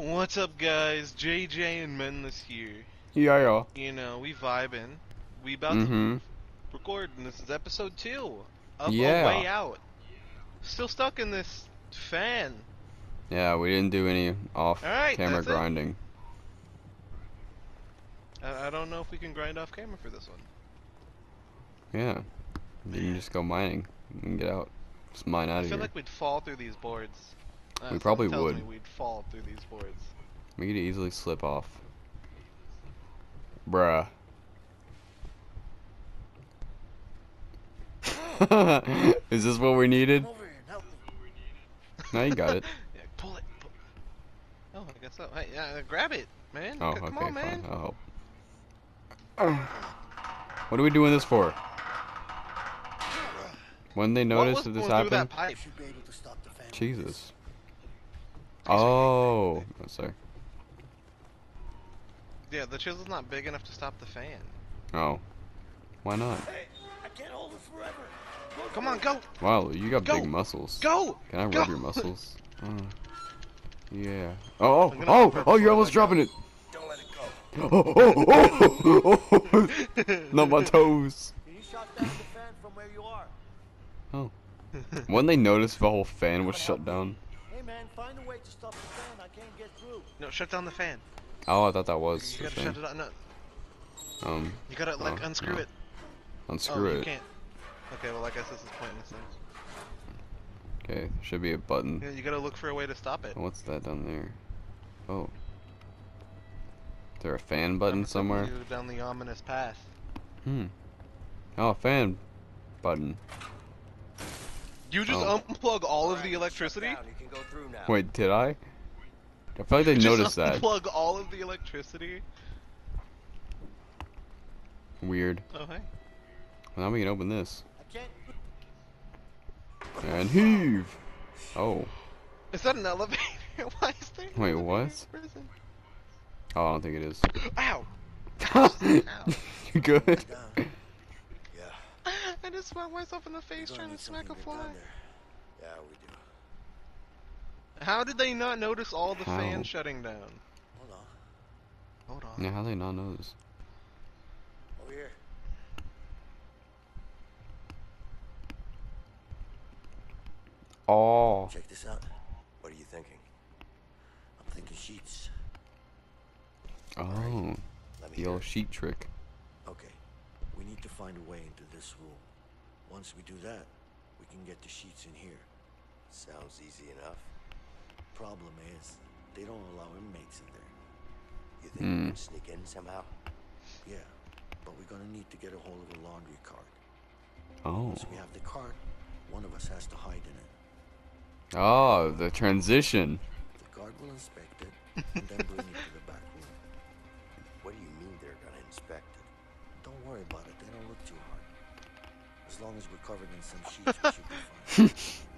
What's up, guys? JJ and Mendless here. Yeah, yeah. You know, we vibing. We about Mm-hmm. to record, and this is episode two of Yeah. A Way Out. Still stuck in this fan. Yeah, we didn't do any off Alright, camera that's it. grinding. I, I don't know if we can grind off camera for this one. Yeah. You can just go mining and get out. Just mine out I of feel like we'd fall through these boards. We probably tells would. Me we'd fall through these boards. We could easily slip off. Bruh. Is this what we needed? Over here and help me. No, you got it. yeah, pull it. Pull. Oh, I guess so. Hey, uh, grab it, man. Oh, C- okay, on, man. fine. I'll help. What are we doing this for? When they What notice was that this going happened? that pipe? You should be able to stop the fan. with Jesus. Oh, oh, sorry. Yeah, the chisel's not big enough to stop the fan. Oh. Why not? Hey, I can't hold it forever. Go Come on, go, Wow, you got Go! big muscles. go! Can I rub your muscles? Oh. Yeah. Oh, oh, oh, oh, you're almost dropping it. Don't let it go. Oh, oh, oh, oh, Not my toes. Can you shut down the fan from where you are? Oh. when they noticed the whole fan was shut down. No, shut down the fan. Oh, I thought that was You gotta shut it down. No, Um, you gotta like Oh, unscrew no. it. unscrew oh, you it. can't. Okay, well I guess this is pointless then. Okay, should be a button. Yeah, you gotta look for a way to stop it. Oh, What's that down there? Oh. Is there a fan I'm button somewhere? you down the ominous path. Hmm. Oh, fan button. You just Oh. unplug all of the electricity. You can go through now. Wait, did I? I feel like they Just noticed that. Plug all of the electricity. Weird. Oh hey. Well, now we can open this. I can't. And heave! Oh. Is that an elevator? Why is there? Wait, what? Oh, I don't think it is. Ow! you good? Yeah. I just smacked myself in the face trying to smack a fly. get down there. Yeah, we do. How did they not notice all the How? fans shutting down? Hold on. Hold on. Yeah, how they not know this? Over here. Oh. Check this out. What are you thinking? I'm thinking sheets. Oh. Let me The old it. sheet trick. Okay. We need to find a way into this room. Once we do that, we can get the sheets in here. Sounds easy enough. Problem is, they don't allow inmates in there. You think Hmm. we can sneak in somehow? Yeah, but we're gonna need to get a hold of a laundry cart. Oh. Once we have the cart, one of us has to hide in it. Oh, the transition. The guard will inspect it, and then bring it to the back room. What do you mean they're gonna inspect it? Don't worry about it. They don't look too hard. As long as we're covered in some sheets, we should be fine.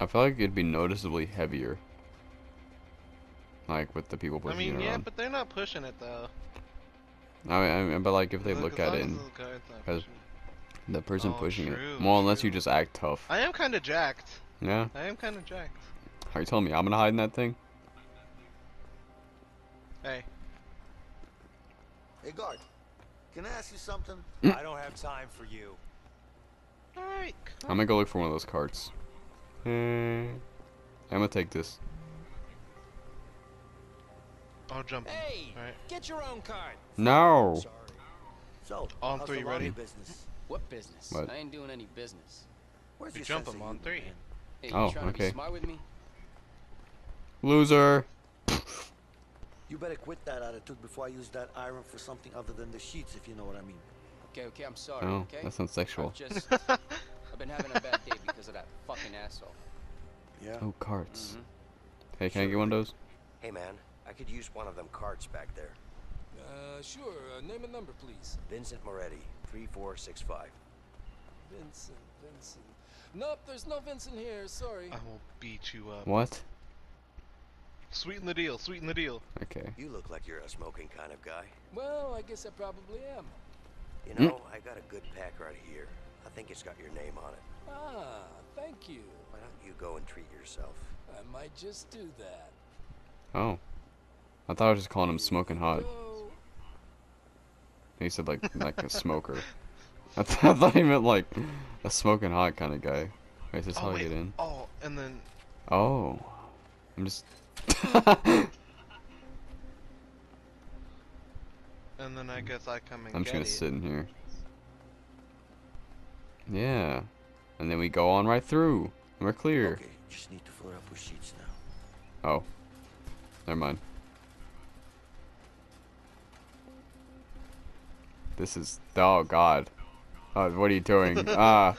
I feel like it'd be noticeably heavier. Like with the people pushing it. I mean, it yeah, around. but they're not pushing it though. I mean, I mean, but like if they As look at it and the guy's not 'cause- pushing the person Oh, pushing true, it. Well, unless you just act tough. I am kind of jacked. Yeah. I am kind of jacked. Are you telling me I'm gonna hide in that thing? Hey, Hey, guard. Can I ask you something? Mm. I don't have time for you. all right. I'm gonna go look for one of those carts. Hmm. I'm gonna take this. I'll jump. Hey, All right. get your own card. No. Sorry. So, On three, ready? business? What business? What? I ain't doing any business. Where's We your jump him on humor, three. Hey, you Oh, trying to okay. be smart with me? Loser. You better quit that attitude before I use that iron for something other than the sheets, if you know what I mean. Okay, okay, I'm sorry, Oh, okay? that sounds sexual. I've been having a bad day because of that fucking asshole. Yeah. Oh, carts. Mhm. Hey, can I get one of those? Hey man, I could use one of them carts back there. Uh, sure. Uh, name and number, please. Vincent Moretti, 3465. Vincent, Vincent. Nope, there's no Vincent here. Sorry. I will beat you up. What? Sweeten the deal. Sweeten the deal. Okay. You look like you're a smoking kind of guy. Well, I guess I probably am. You Hmm? know, I got a good pack right here. I think it's got your name on it. Ah, thank you. Why don't you go and treat yourself? I might just do that. Oh. I thought I was just calling him smoking hot. He said like like a smoker. I, th- I thought he meant like a smoking hot kind of guy. Wait, is this how Oh I get in? Oh, and then Oh. I'm just. and then I guess I come and I'm just gonna it. sit in here. Yeah. And then we go on right through. And we're clear. Okay, just need to fill up with sheets now. Oh. Never mind. This is. Oh, God. Oh, what are you doing? Ah.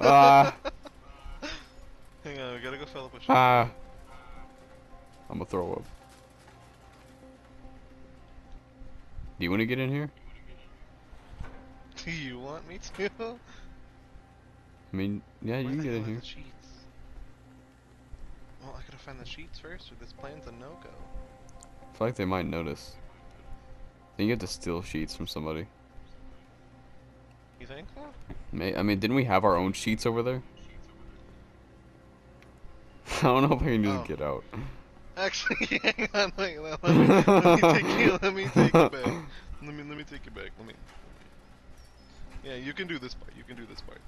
Ah. Hang on, we gotta go fill up a shit. Ah. I'm gonna throw up. Do you want to get in here? Do you want me to? I mean, yeah, you can get in here. the sheets? Well, I gotta find the sheets first, or this plan's a no-go. I feel like they might notice. Then you get to steal sheets from somebody. You think so? May I mean, didn't we have our own sheets over there? I don't know if I can just Oh. get out. Actually, hang on, wait, let, let me, let me take you, let me take you back. Let me, let me take you back, let me. Yeah, you can do this part, you can do this part.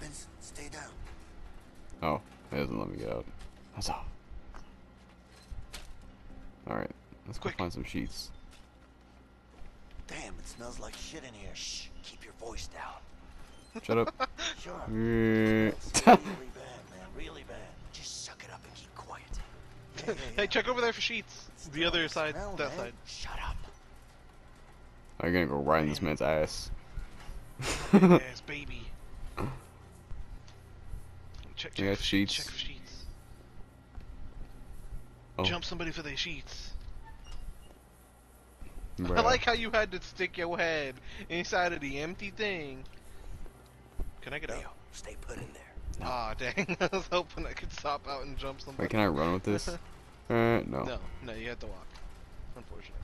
Vincent, stay down. Oh, it doesn't let me get out. That's all. Alright, let's go find some sheets. Damn, it smells like shit in here. Shh, keep your voice down. Shut up. Sure. Really bad, man. Really bad. Just suck it up and keep quiet. Yeah, yeah, Hey, yeah. check over there for sheets. The other side, Smell, that man. side. Shut up. I'm gonna go right in this man's ass. yes, baby. Check, check got for sheets? Check for sheets. Oh. Jump somebody for their sheets. I like how you had to stick your head inside of the empty thing. Can I get out? Leo, stay put in there. Aw, dang. I was hoping I could stop out and jump somebody. Wait, can I run with this? Uh, no. No, no, you had to walk. Unfortunately.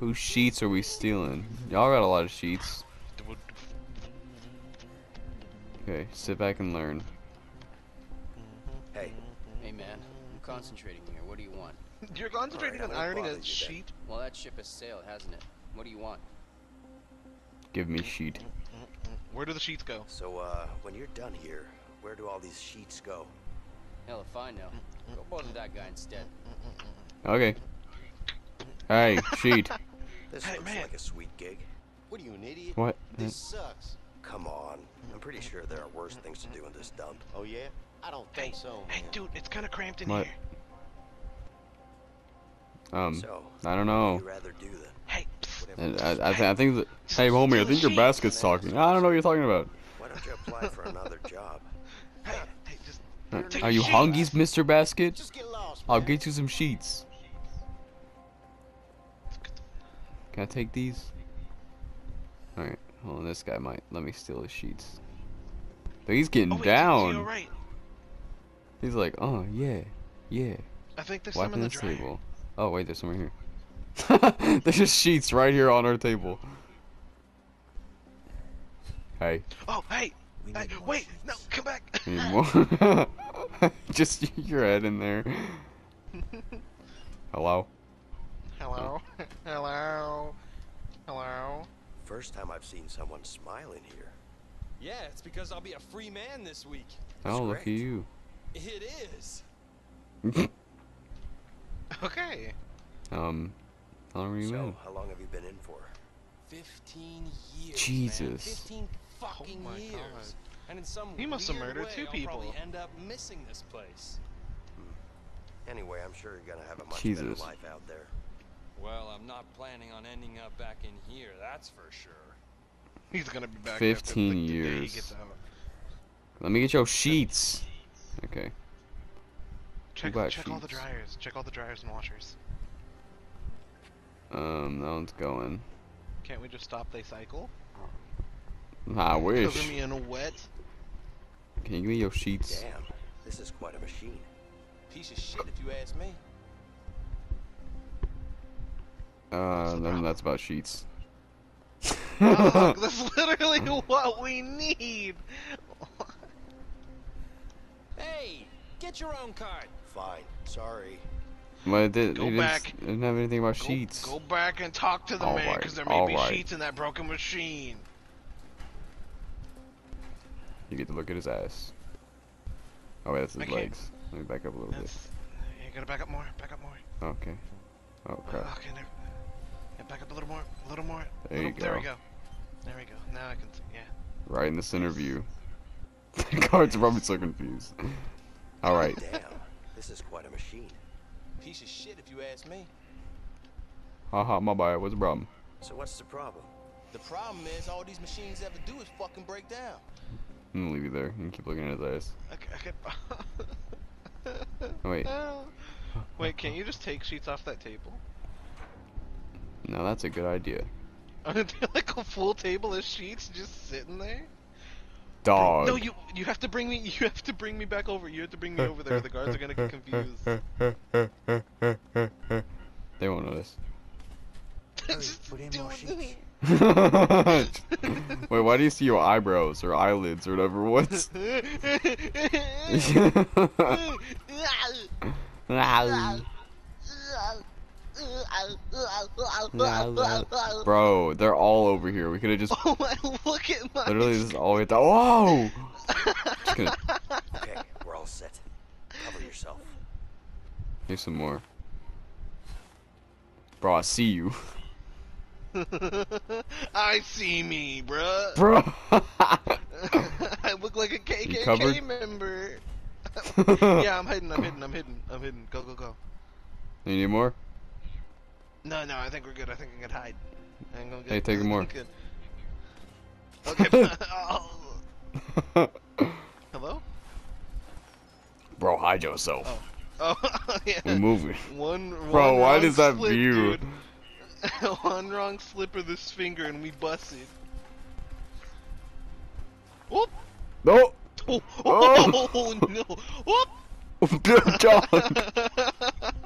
Whose sheets are we stealing? Y'all got a lot of sheets. Okay, sit back and learn. Hey, Hey man, I'm concentrating here. What do you want? You're concentrating Alright, I on ironing a you then. sheet? Well, that ship has sailed, hasn't it? What do you want? Give me sheet. Where do the sheets go? so uh, when you're done here, where do all these sheets go? Hell if I know. Go bother that guy instead. Okay. Hey, sheet. This Hey, looks man. like a sweet gig. What are you, an idiot? What? This sucks. Come on. I'm pretty sure there are worse things to do in this dump. Oh, yeah? I don't Hey, think so, hey, dude, it's kind of cramped in What? here. Um, So, I don't know. would rather do then? Hey, psst. I, I, I, works. th- I think that. Hey, homie, I think your basket's talking. I don't know what you're talking about. Why don't you apply for another job? Hey, hey, just Uh, Are you sheet. hungies, Mr. Basket? Just get lost, I'll get you some sheets. Can I take these? Alright, hold on, this guy might let me steal his sheets. But he's getting oh, wait, down. You're right. He's like, oh, yeah, yeah. I think there's some Wiping in the this dryer. table. Oh, wait, there's some right here. there's just sheets right here on our table. Hey, Oh, hey, hey, need more wait, no, come back. need more? just your head in there. Hello? Hello, oh. hello, hello. First time I've seen someone smile in here. Yeah, it's because I'll be a free man this week. Oh, look at great. you. It is. Okay. Um, how long were you So, in? how long have you been in for? 15 years. Man. Jesus. 15 fucking Oh my years. God. And in some He must have murdered way, two I'll people. probably end up missing this place. Anyway, I'm sure you're gonna have a much Jesus. better life out there. Well, I'm not planning on ending up back in here, that's for sure. He's gonna be back. 15 after, like, years. Out. Let me get your sheets. Okay. Check, got check all the dryers. Check all the dryers and washers. Um, that one's going. Can't we just stop they cycle? I Cover wish. me in a wet. Can you give me your sheets? Damn, this is quite a machine. Piece of shit, if you ask me. Uh, then that's about sheets. Dog, that's literally what we need. Hey, get your own card. Fine. Sorry. But it did, Go it didn't, back. it didn't have anything about Go- sheets. Go, back and talk to the All man, right, because there may be right. sheets in that broken machine. You get to look at his ass. Oh wait, that's his I can't. legs. Let me back up a little That's, you gotta back up more. Back up more. bit. Okay. Oh crap. Okay, there. Yeah, back up a little more. A little more. There little, you There we go. go. There we go. Now I can. See, yeah. Right in the center view. the guards are probably so confused. All right. Damn, this is quite a machine. Piece of shit, if you ask me. Haha, my bad. What's the problem? So what's the problem? The problem is, all these machines ever do is fucking break down. I'm gonna leave you there. You can keep looking at his eyes. Okay. okay. Wait. Wait, can't you just take sheets off that table? Now that's a good idea. Aren't there like a full table of sheets just sitting there? Dog. No, you you have to bring me. You have to bring me back over. You have to bring me over there. The guards are gonna get confused. they won't notice. Just put in do more it. sheets. Wait, why do you see your eyebrows or eyelids or whatever? What's? Bro, they're all over here. We could have just Oh my! Look at my. literally just all hit the. Whoa! Just gonna Okay, we're all set. Cover yourself. here's some more. Bro, I see you, I see me, bruh. bro. I look like a KKK member. yeah, I'm hidden. I'm hidden. I'm hidden. I'm hidden. Go, go, go. You need more? No, no, I think we're good. I think I can hide. I think I'm good. Hey, take I think more. Good. Okay. oh. Hello? Bro, hide yourself. Oh, oh yeah. We're moving. One, Bro, one why wrong does that slip, view- dude. one wrong slip of this finger and we busted. Whoop! No! Oh, Oh. oh, no! Whoop! John!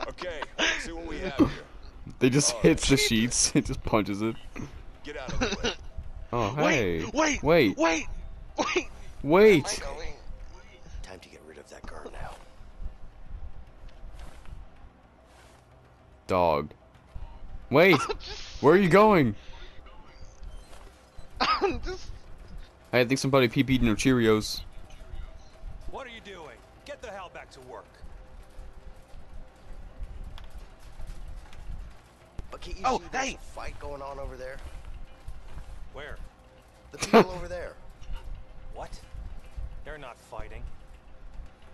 Okay, let's see what we have here. They just Oh, hits the sheets. It just punches it. Get out of the way. Oh, hey. Wait! Wait! Wait. Wait! Wait! Wait! Time to get rid of that guard now. Dog. Wait! Where are you going? I'm just. I think somebody pee peed in their Cheerios. What are you doing? Get the hell back to work. But can't you Oh, see there's hey! a fight going on over there? Where? The people over there. What? They're not fighting.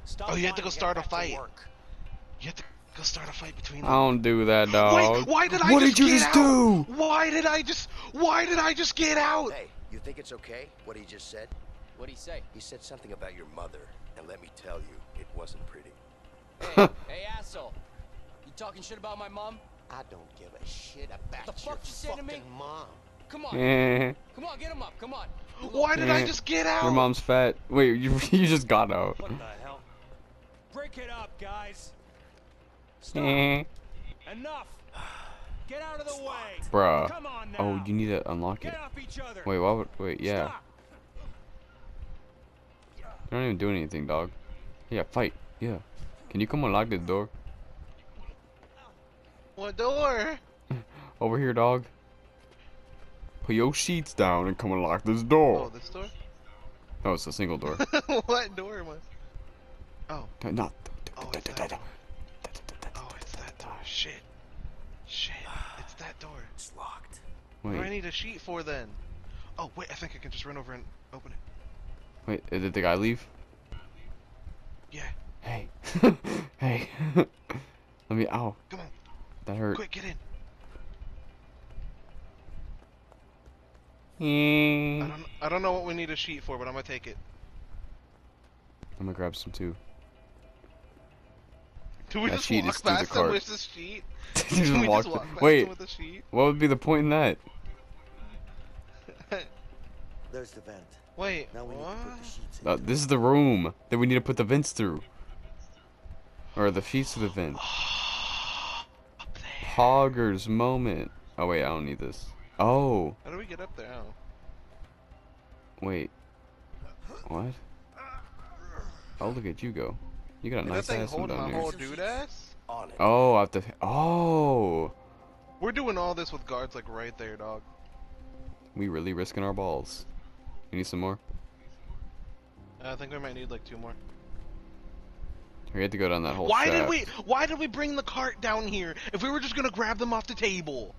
Stop Oh, you have to go start a fight. work. You have to go start a fight between I don't do that, dog. Wait! Why did I What just did you get just out? do? Why did I just? Why did I just get out? Hey, you think it's okay what he just said? What'd he say? He said something about your mother, and let me tell you, it wasn't pretty. Hey, hey, asshole. You talking shit about my mom? I don't give a shit about The your fuck you say to me? mom. Come on. Eh, Come on, get him up. Come on. Why did I Eh. just get out? your mom's fat. Wait, you you just got out. What the hell? Break it up, guys. Stop. Eh. Enough. Get out of the way. Bruh. Come on now. Oh, you need to unlock it. Get off each other. Wait, why would, wait, yeah. Stop. You're not even doing anything, dog. Yeah, fight. Yeah. Can you come unlock this door? What door? Over here, dog. Put your sheets down and come and lock this door. Oh, this door? No, it's a single door. what door am I? Oh, No, Not. Oh, it's that oh, it's that door. Shit. Shit. It's that door. It's locked. What do I Wait, need a sheet for then? Oh, wait, I think I can just run over and open it. wait. Did the guy leave? Yeah. Hey. hey. Let me. Ow. Come on, That hurt. quick, get in. I don't, I don't know what we need a sheet for, but I'm gonna take it. I'm gonna grab some too. Do we That just sheet walk is through the cart. with the sheet? Do just we walk. just walk past Wait. with a sheet? What would be the point in that? There's the vent. Wait, Now we need to what? put the sheets. Uh, this is the room that we need to put the vents through. Or the sheets of the vent. Hoggers moment. Oh wait, I don't need this. Oh, How do we get up there? Oh. wait. What? Oh, look at you go. You got a nice ass one down my here. whole dude ass? Oh, I have to. Oh, We're doing all this with guards like right there, dog. we really risking our balls. You need some more? Uh, I think we might need like two more. We had to go down that whole. Why did we? Why did we bring the cart down here if we were just gonna grab them off the table?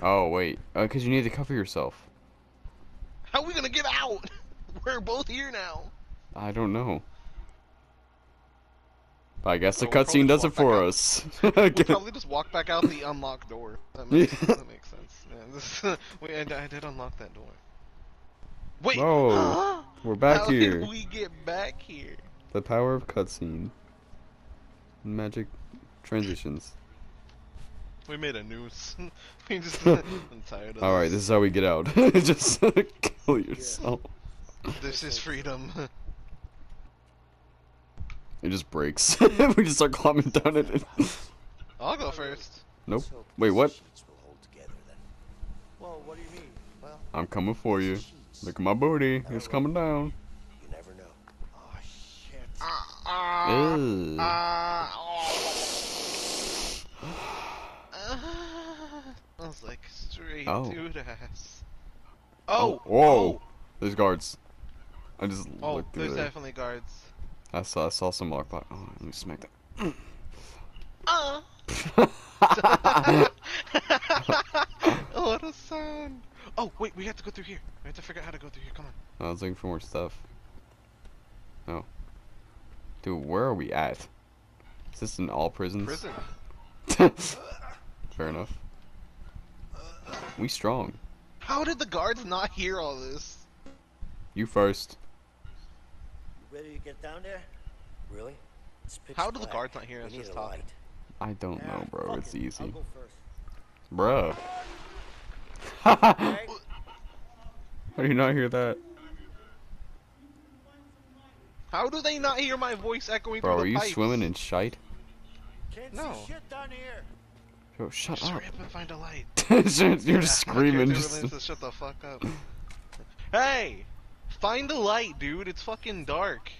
Oh wait, uh, cause you need to cover yourself. How are we gonna get out? We're both here now. I don't know. I guess the Oh, cutscene does it for us. We'll probably just walk back out the unlocked door. That makes, that makes sense. Yeah, this, we, I, I did unlock that door. Wait. Whoa, huh? We're back How here. did we get back here? The power of cutscene. Magic transitions. We made a noose. we just. I'm tired of All right, this is how we get out. Just kill yourself. This is freedom. It just breaks. we just start climbing down it. I'll go first. Nope. Wait, what? sheets will hold together then. Well, what do you mean? Well, I'm coming for you. Look at my booty. It's coming down. You never know. Oh shit. Ah. I was like straight Oh. dude ass. Oh, Whoa. There's guards. I just Oh, oh looked through there's there. definitely guards. I saw I saw some lockbox. Oh, let me smack Uh. that. what a sound. Oh, wait, we have to go through here. We have to figure out how to go through here. Come on. I was looking for more stuff. Oh. Dude, where are we at? Is this in all prisons? Prison. Fair enough. We strong. How did the guards not hear all this? You first. Ready to get down there? Really? How do the guards not hear us just talking? I don't know, bro. It's it, easy. Bro. first. How do you not hear that? How do they not hear my voice echoing Bro, through are the you swimming in shite? Can't No. see shit down here. Yo, shut Just up. hurry up and find a light. You're just screaming. Just... character says, shut the fuck up. hey! Find a light, dude. It's fucking dark.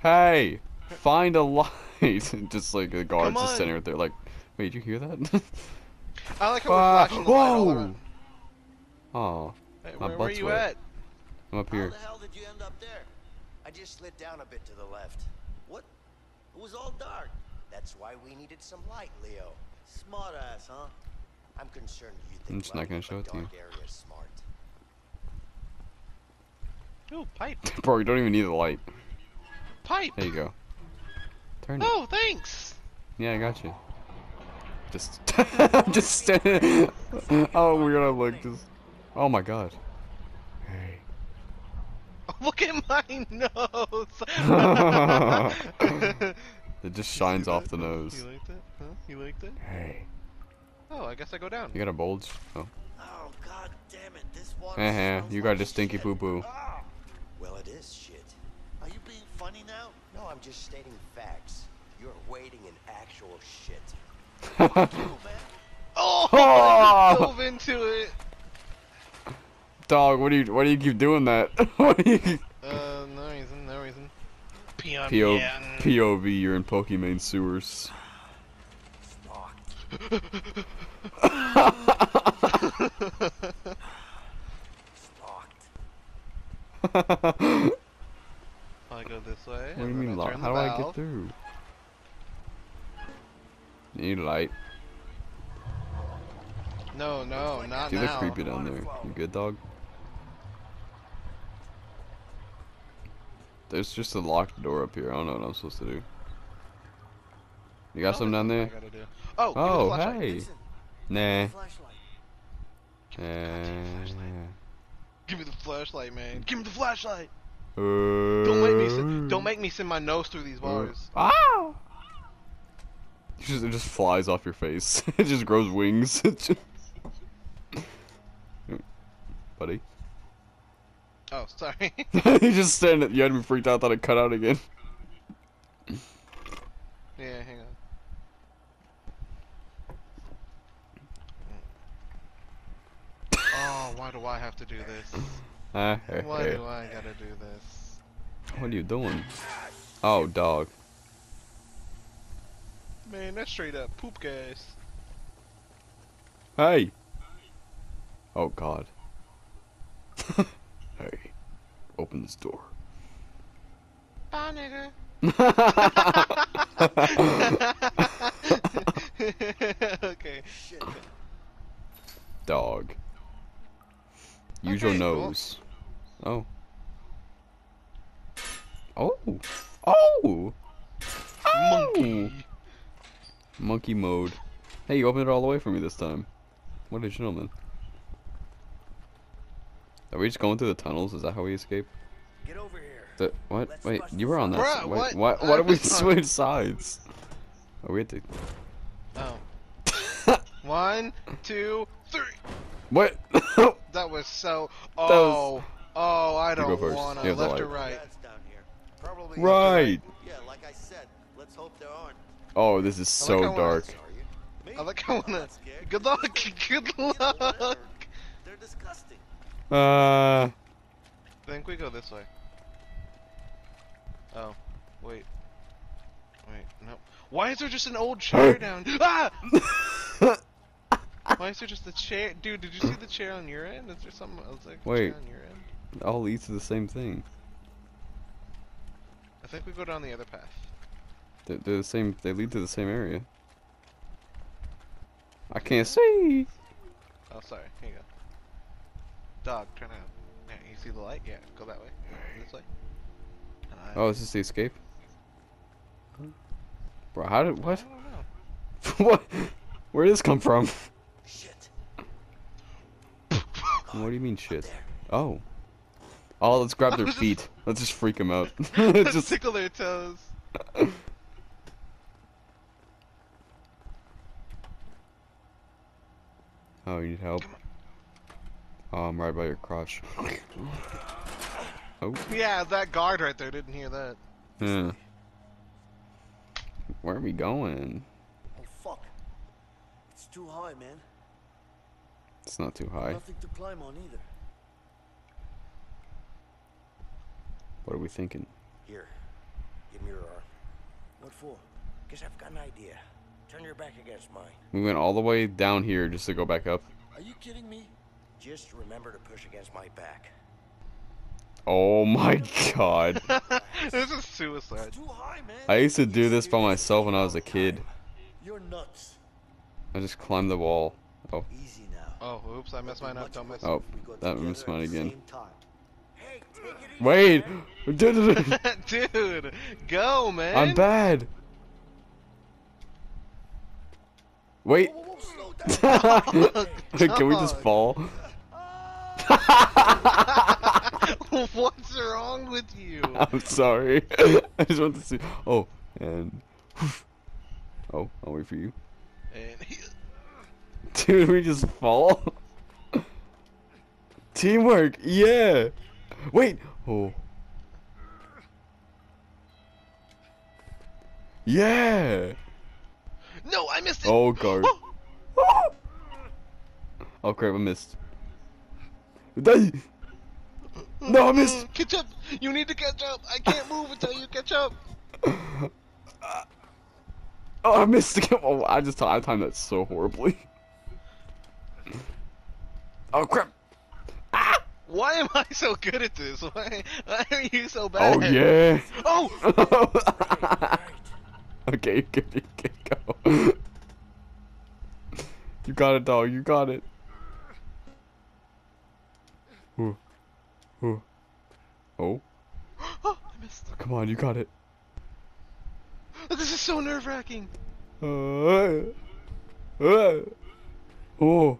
Hey! Find a light! just like the guards Come just on. standing right there like, wait, did you hear that? I like how Uh, we're flashing the whoa! around. Aw, Hey, My where, where butt's you wet. at? I'm up here. How here. the hell did you end up there? I just slid down a bit to the left. What? It was all dark. That's why we needed some light, Leo. Smart ass, huh? I'm concerned you think I'm just not gonna show it to you. dark area is smart. Ooh, pipe. Bro, you don't even need the light. Pipe! There you go. Turn it. Oh, thanks! Yeah, I got you. Just, just stand. Oh, weird! I look just. Oh my god. Hey. Look at my nose! It just shines off the nose. You like that? Huh? You like that? Hey. Oh, I guess I go down. You got a bulge? Oh. Oh god damn it! This water. Eh heh, smells you got like a stinky shit. poo poo. Ah. Well, it is shit. Are you being funny now? No, I'm just stating facts. You're wading in actual shit. Oh man. Oh! Oh! I dove into it! Dog, what do you? Why do you keep doing that? what do you? Uh, no reason, no reason. Peon, PO, peon. POV, you're in Pokemon sewers. Stalked. Stalked. what do I go this way. you mean? then Lo- turn how the do I get valve. through? Need light. No, no, not now. You look now. creepy down there. You good, dog? There's just a locked door up here. I don't know what I'm supposed to do. You got Oh, something down there? what I gotta do. Oh, Oh, hey. Nah. flashlight. Uh, Give me the flashlight, man. Give me the flashlight. uh, Don't make me. Send, don't make me send my nose through these bars. Ah! It just, it just flies off your face. it just grows wings. Buddy. Oh, sorry. you just stand You had me freaked out. Thought it cut out again. yeah, hang on. Oh, why do I have to do this? Why do I gotta do this? What are you doing? Oh, dog. Man, that's straight up poop gas. Hey. Oh God. Hey. Open this door. Bye, nigga. okay. Shit. Dog. Use your Okay, cool. nose. Oh. Oh. Oh. Monkey. Oh. Monkey mode. Hey, you opened it all the way for me this time. What a gentleman. Are we just going through the tunnels? Is that how we escape? Get over here. The, what? Let's Wait, you were on that. Bruh, side. what? Wait, what? I Why did we was switch sides? Oh, we had to. Oh. One, two, three. What? That was so. Oh, was- Oh. Oh, I don't first. wanna. You have the Left or light. right. Dad's down here. Probably. right. Yeah, like I said, let's hope there aren't. Oh, this is I so like dark. Are you? Me? I like how I'm wanna. Good luck. Good luck. They're disgusting. Uh. I think we go this way. Oh, wait. Wait, no. Why is there just an old chair down? Ah! Why is there just a chair? Dude, did you see the chair on your end? Is there something else like Wait. chair on your end? all leads to the same thing. I think we go down the other path. They're, they're the same. They lead to the same area. I can't see. Oh, sorry. Here you go. Dog, turn out. Yeah, you see the light? Yeah, go that way. This way. And I, Oh, is this the escape? Bro, how did what? I don't know. what? Where did this come from? Shit. What do you mean shit? Oh. Oh, let's grab their was just- feet. Let's just freak them out. Just just tickle their toes. Oh, you need help. Oh, I'm right by your crotch. oh, Yeah, that guard right there didn't hear that. yeah. Where are we going? Oh fuck. It's too high, man. It's not too high. Nothing to climb on either. What are we thinking? Here, give me your arm. What for? Guess I've got an idea. Turn your back against mine. We went all the way down here just to go back up. Are you kidding me? Just remember to push against my back. Oh my god. this is suicide. Too high, man. I used to do this by myself when I was a kid. You're nuts. I just climbed the wall. Oh, Easy now. Oh, oops, I messed mine up. Don't mess Oh, up. We that missed at mine again. Hey, take it easy. wait! Oh. Dude, go, man. I'm bad. Wait. Whoa, whoa, whoa. Can we just Dog. fall? What's wrong with you? I'm sorry. I just want to see. Oh, and. Oh, I'll wait for you. And he, Dude, we just fall. Teamwork, yeah. Wait. Oh. Yeah. no, I missed it. Oh, guard. Oh crap! I missed. Die. No, I missed. Mm, catch up. You need to catch up. I can't move until you catch up. Oh, I missed again. Oh, I just I timed that so horribly. Oh crap! Why am I so good at this? Why, why are you so bad? Oh yeah. Oh, okay, you can, you can go. You got it, dog. You got it. Ooh. Ooh. Oh, I missed. come on, you got it. This is so nerve wracking. Uh, uh. Oh.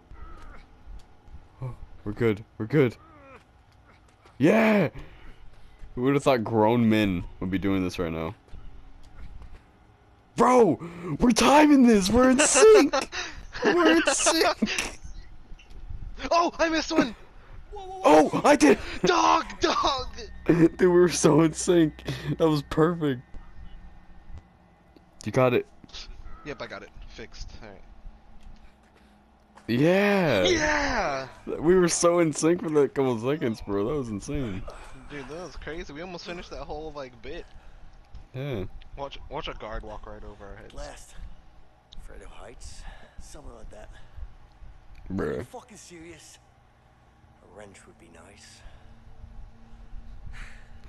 Oh, We're good. We're good. Yeah. Who would have thought grown men would be doing this right now? Bro, we're timing this. We're in sync. we're in sync. Oh, I missed one. Oh, I did. Dog, dog. Dude, we were so in sync. That was perfect. You got it. Yep, I got it fixed. All right. Yeah. Yeah! We were so in sync for that couple seconds, bro. That was insane. Dude, that was crazy. We almost finished that whole like bit. Yeah. Watch, watch a guard walk right over our heads. Blast. Fredo Heights. Something like that. Are you Bruh. fucking serious? A wrench would be nice.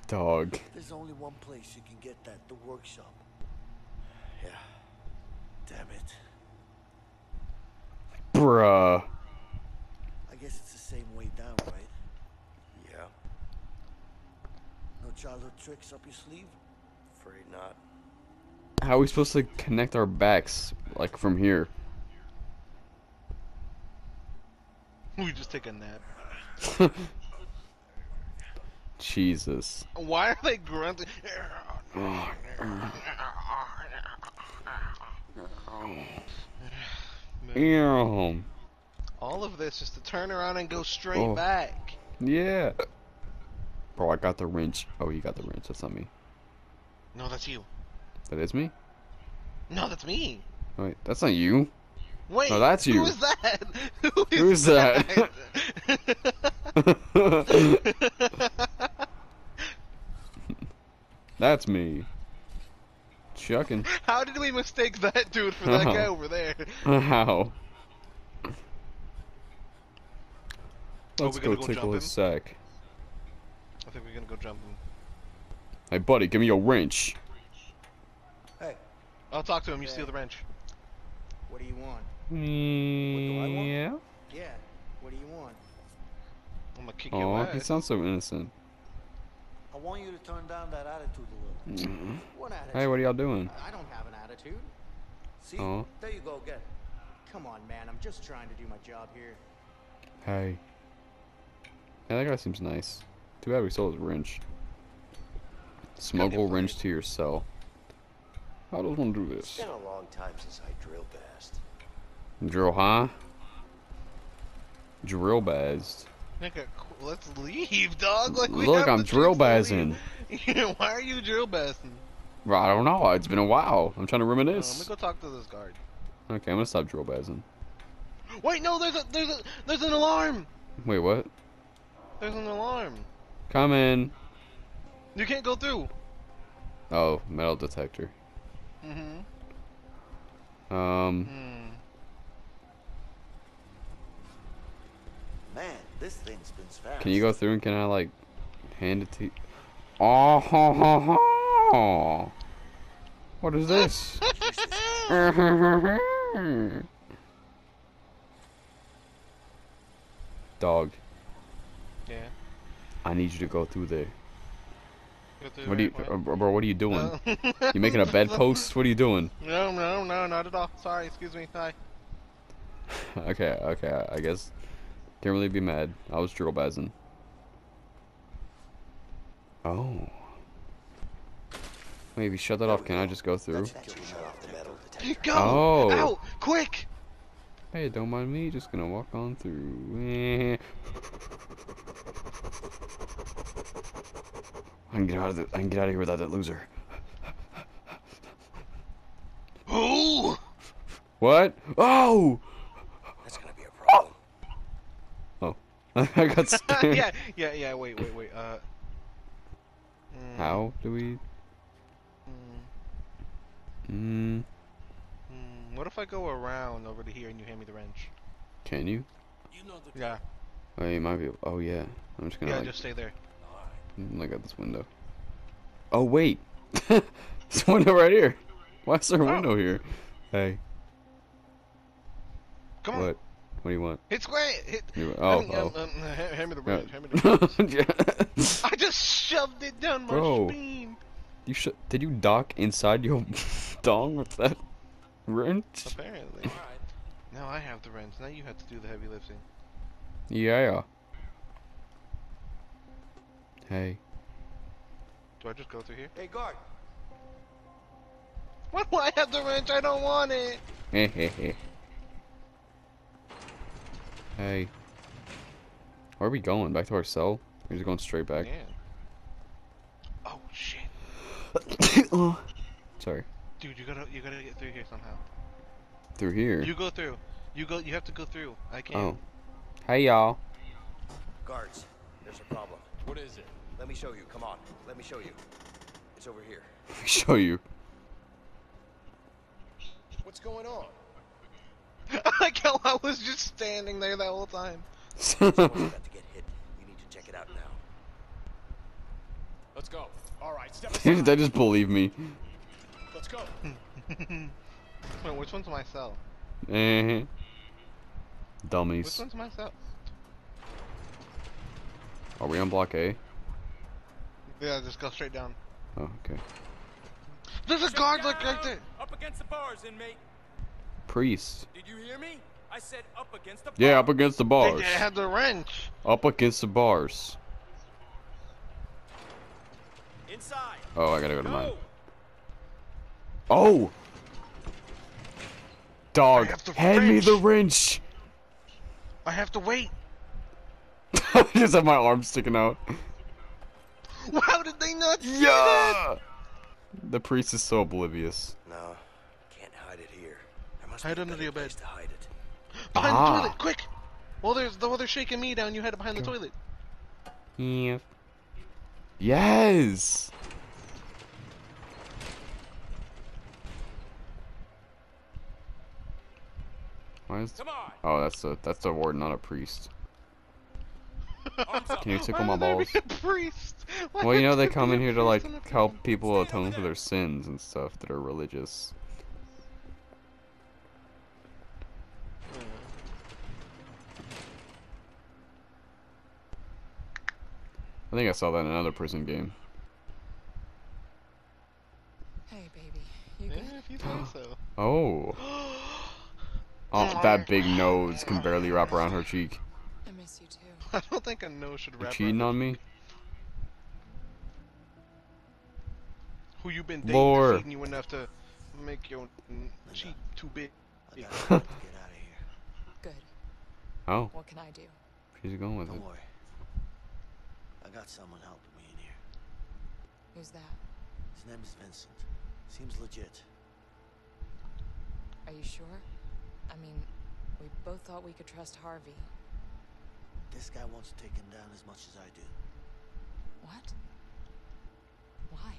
Dog. There's only one place you can get that, the workshop. Yeah. Damn it. Bruh. I guess it's the same way down, right? Yeah, No childhood tricks up your sleeve? afraid not. How are we supposed to connect our backs, like, from here? We just take a nap. Jesus. Why are they grunting? Damn. All of this is to turn around and go straight Oh. back. Yeah. Bro, I got the wrench. Oh, you got the wrench. That's not me. No, that's you. That is me? No, that's me. Wait, that's not you. Wait, No, that's you. Who is that? Who is Who's that? That's me. Chucking. How did we mistake that dude for that uh-huh. guy Oh. over there? How? Let's we go gonna go tickle his sack. I think we're gonna go jump him. Hey, buddy, give me your wrench. Hey, I'll talk to him. You steal the wrench. What do you want? Do I want? Yeah. Yeah. What do you want? I'm gonna kick your ass. Oh, he sounds so innocent. I want you to turn down that attitude a little. Mm-hmm. What attitude? Hey, what are y'all doing? I don't have an attitude. See? Oh. There you go again. Come on, man. I'm just trying to do my job here. Hey. Yeah, that guy seems nice. Too bad we stole his wrench. Smuggle wrench to your cell. How does one do this? It's been a long time since I drill bast. Drill, huh? Drill qu- let's leave, dog. Like, we Look, I'm drill chance to leave. bazzing. Why are you drill basting? Bro, I don't know. It's been a while. I'm trying to Oh, let me go talk to this guard. Okay, I'm gonna stop drill bazzing. Wait, no, there's a there's a there's an alarm. Wait, what? There's an alarm. Come in. You can't go through. Oh, metal detector. Mm-hmm. Um, Hmm. Man, this thing spins fast. can you go through and can I like hand it to you? Oh, ho, ho, ho. What is this? Dog, Yeah. I need you to go through there. Go through What do you, right uh, bro? What are you doing? No. You making a bedpost? What are you doing? No, no, no, not at all. Sorry, excuse me. Hi. Okay, okay, I guess. Can't really be mad. I was drill bazzing. Oh. Maybe shut that off. Can I just go through? That should shut off the metal detector. Go! Oh. Out! Quick! Hey, don't mind me. Just gonna walk on through. I can get out of the, I can get out of here without that loser. Ooh! What? Oh! That's gonna be a problem. Oh. I got scared. yeah, yeah, yeah. Wait, wait, wait. Uh. mm, How do we? mm, Mm, mm, what if I go around over to here and you hand me the wrench? can you? You know the Yeah. Oh, you might be. Oh yeah. I'm just gonna Yeah, like just stay there. look at this window. Oh wait, this window right here. Why is there a Oh. window here? Hey, Come on. what? What do you want? Hit square. Hit. You- I oh, mean, oh. um, um, hand hand me the Yeah. wrench. Hand me the wrench. I just shoved it down my Bro. spine. you should. Did you dock inside your dong with that wrench? Apparently. All right. Now I have the wrench. Now you have to do the heavy lifting. Yeah. Hey. Do I just go through here? Hey, guard. Why do I have the wrench? I don't want it. Hey, hey, hey. Hey. Where are we going? Back to our cell? We're just going straight back. Yeah. Oh shit, Sorry. dude, you gotta you gotta get through here somehow. Through here. You go through. You go. You have to go through. I can't. Oh. Hey, y'all. Guards, there's a problem. What is it? Let me show you. Come on. Let me show you. It's over here. Let me show you. What's going on? I like how I was just standing there that whole time. Someone's about to get hit. You need to check it out now. Let's go. All right, step aside. they just believe me. Let's go. Wait, which one's myself? Eh. Which Dummies. one's myself? Are we on block A? Yeah, just go straight down. Oh, okay. There's a guard like right there. Up against the bars, inmate. Priest. Did you hear me? I said up against the Yeah, up against the They, bars. they had the wrench. Up against the bars. Inside. Oh, I gotta go to mine. Oh! Dog, I have the hand me the wrench. wrench! I have to wait. I just have my arm sticking out. How did they not see that? The priest is so oblivious. No, can't hide it here. There must Hide be under your bed. place to hide it. Behind Ah. the toilet, quick! Well, there's the well, they're shaking me down. You had it behind the toilet. Yeah. Yes! Why is... Come on. Oh, that's a that's a warden, not a priest. Can you tickle Why my balls? be a priest? Why Well, you know they come in here to like help people atone for their sins and stuff that are religious. I think I saw that in another prison game. Hey, baby. You Yeah, good? if you say so. Oh. Oh, that big nose can barely wrap around her cheek. I miss you too. I don't think a nose should You wrap cheating around on me? Who you been dating Lore. to feeding you enough to make your cheek too big. Get out of here. Good. Oh, What can I do? she's going with it. Don't worry. I got someone helping me in here. Who's that? His name is Vincent. Seems legit. Are you sure? I mean, we both thought we could trust Harvey. This guy wants to take him down as much as I do. What? Why?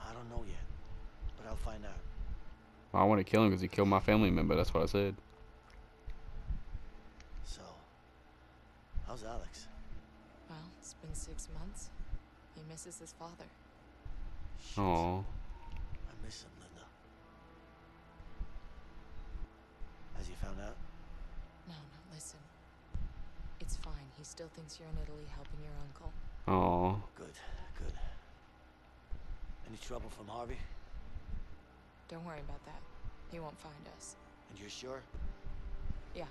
I don't know yet, but I'll find out. I want to kill him because he killed my family member. That's what I said. So, how's Alex? Well, it's been six months. He misses his father. Shit. Oh, I miss him, Linda. Has he found out? No, no, listen. It's fine. He still thinks you're in Italy helping your uncle. oh. Good, good. Any trouble from Harvey? Don't worry about that. He won't find us. And you're sure? Yeah,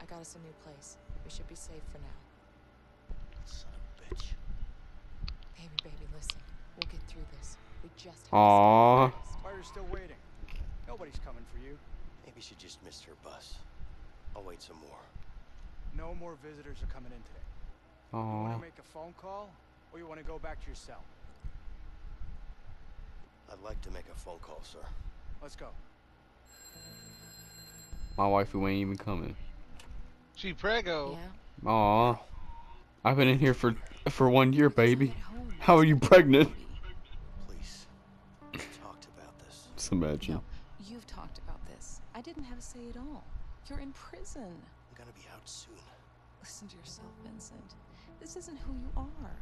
I got us a new place. We should be safe for now. Son of a bitch. Baby, baby, listen. We'll get through this. We just have to Aw. Spider's still waiting. Nobody's coming for you. Maybe she just missed her bus. I'll wait some more. No more visitors are coming in today. You want to make a phone call, or you want to go back to your cell? I'd like to make a phone call, sir. Let's go. My waifu ain't even coming. She prego. Yeah? Aw. I've been in here for for one year, baby. How are you pregnant? baby. Please. We talked about this. Just imagine. No, you've talked about this. I didn't have a say at all. You're in prison. I'm gonna be out soon. Listen to yourself, Vincent. This isn't who you are.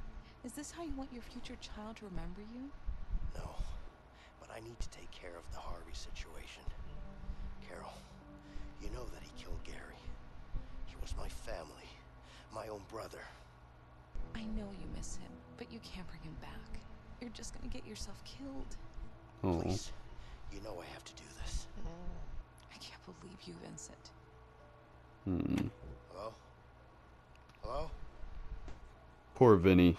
Is this how you want your future child to remember you? No. But I need to take care of the Harvey situation. Carol, you know that he killed Gary. He was my family. My own brother. I know you miss him, but you can't bring him back. You're just gonna get yourself killed. Oh. Please. You know I have to do this. I can't believe you, Vincent. Hmm. Hello? Hello? Poor Vinny.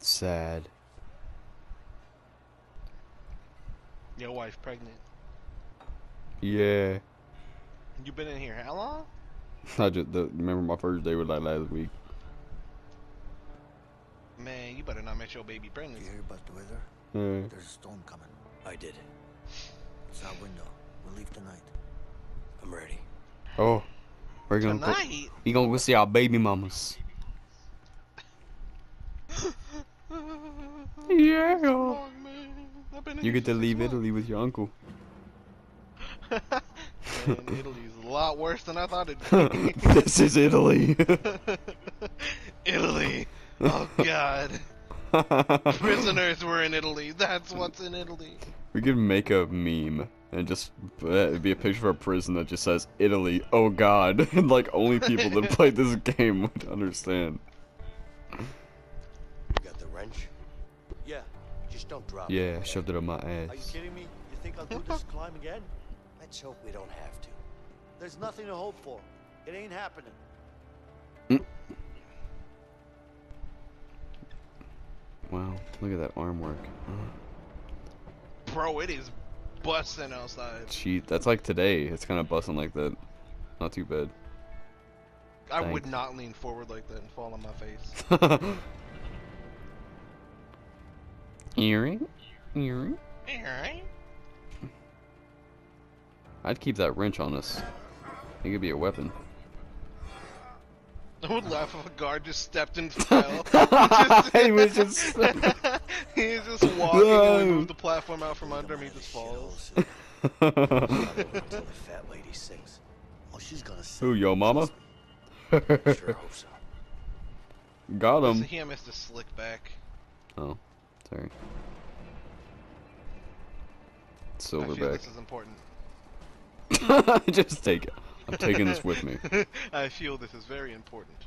Sad. Your wife pregnant. Yeah. You been in here how long? I just the, remember my first day was like last week. Man, you better not mess your baby friendly. You hear about the weather? Yeah. There's a storm coming. I did. It's our window. We'll leave tonight. I'm ready. Oh, we're gonna go, we gonna go see our baby mamas. Yeah. Long, man. I've been in You get to leave six Italy with your uncle. Man, Italy's a lot worse than I thought it'd be. this is Italy. Italy. Oh God. Prisoners were in Italy. That's what's in Italy. we could make a meme and just uh, it'd be a picture of a prison that just says Italy. Oh God, and like only people that played this game would understand. You got the wrench? Yeah, Just don't drop Yeah, it. shoved it on my ass. are you kidding me? You think I'll do this climb again? Let's hope we don't have to. There's nothing to hope for. It ain't happening. Mm. Wow, look at that arm work. Bro, it is busting outside. Cheat. That's like today. It's kind of busting like that. Not too bad. I would not lean forward like that and fall on my face. Earring? Earring? Earring? I'd keep that wrench on us. It could be a weapon. I would laugh if a guard just stepped and fell. he was just. He's just walking and we move the platform out from under him, he just falls. The fat lady sings. Oh, she's gonna sing. Who, yo mama? Sure hope so. Got him. he missed a slick back. Oh, sorry. I feel Silverback. this is important. just take it. I'm taking this with me. I feel this is very important.